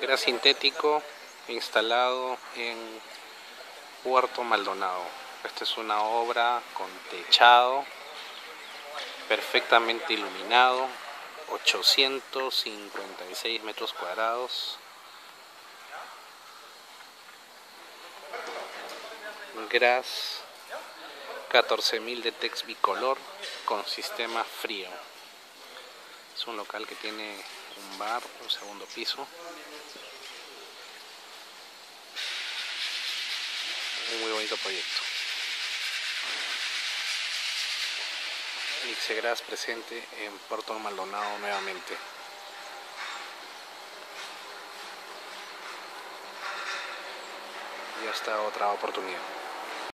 Gras sintético instalado en Puerto Maldonado. Esta es una obra con techado, perfectamente iluminado, 856 metros cuadrados. Gras 14.000 de tex bicolor con sistema frío. Es un local que tiene un bar, un segundo piso. Un muy bonito proyecto. Lixegras presente en Puerto Maldonado nuevamente. Y hasta otra oportunidad.